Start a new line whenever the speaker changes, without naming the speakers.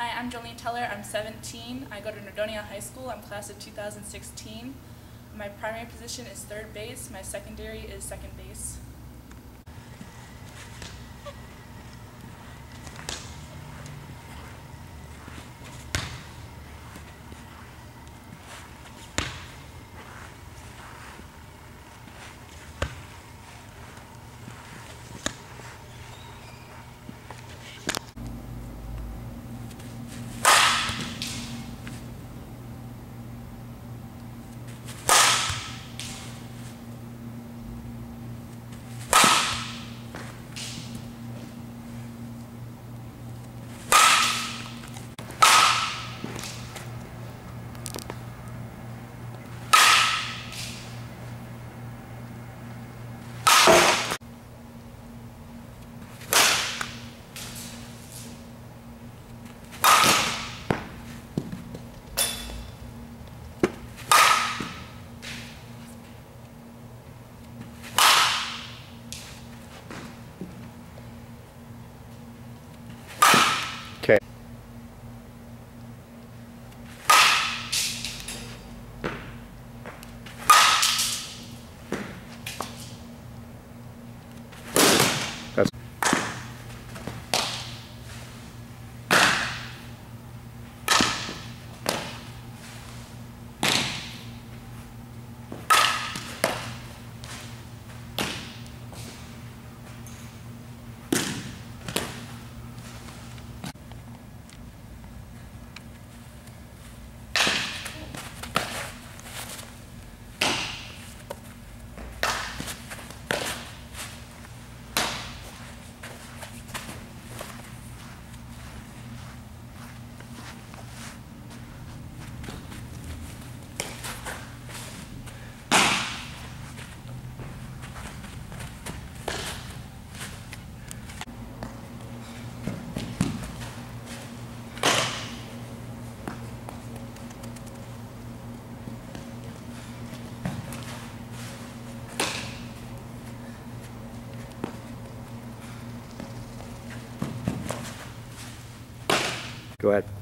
Hi, I'm Jolene Teller. I'm 17. I go to Nordonia High School. I'm class of 2016. My primary position is third base. My secondary is second base.
Go ahead.